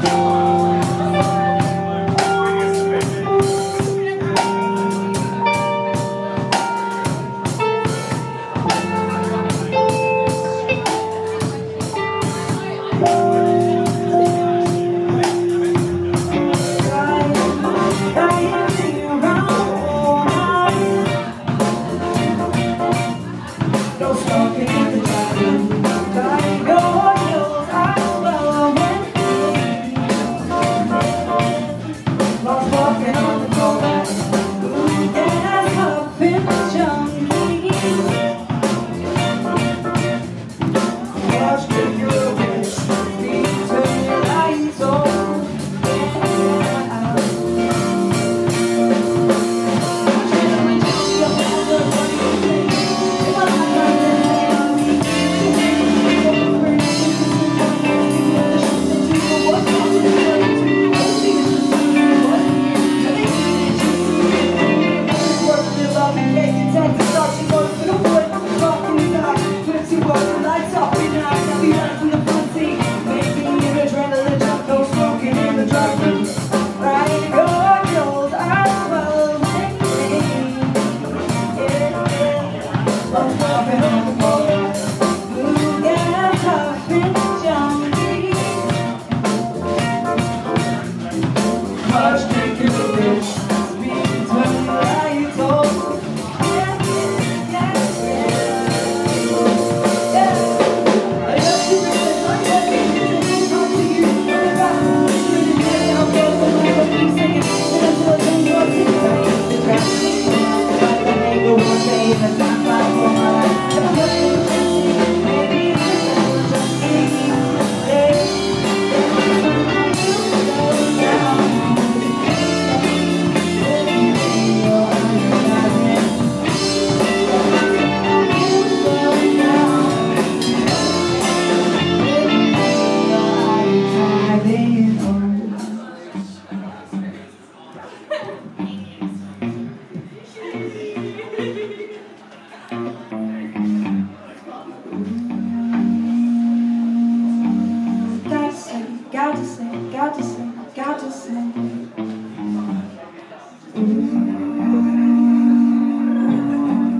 talking. Okay.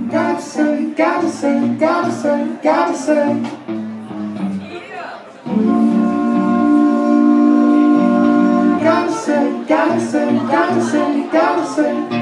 Gotta say, gotta say, gotta say, gotta say. Gotta say, gotta say, gotta say, gotta say.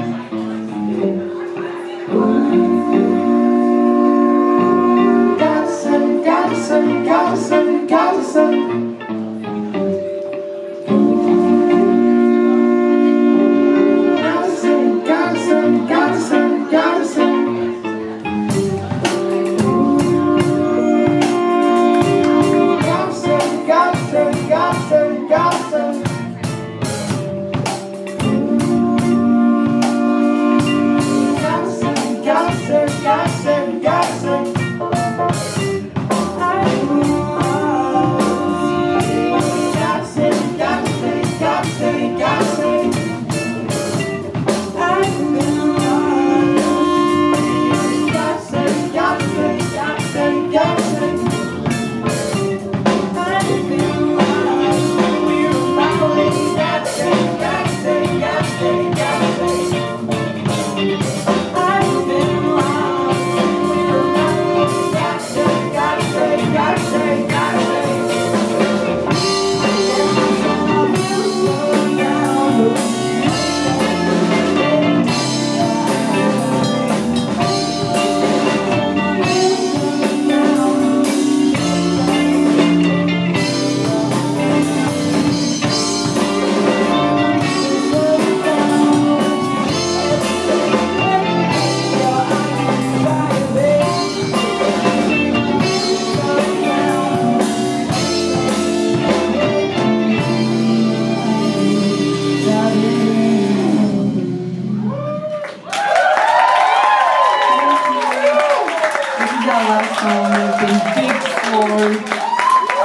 Big Sloe.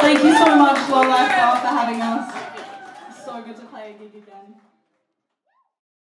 Thank you so much, Lola, for having us. It's so good to play a gig again.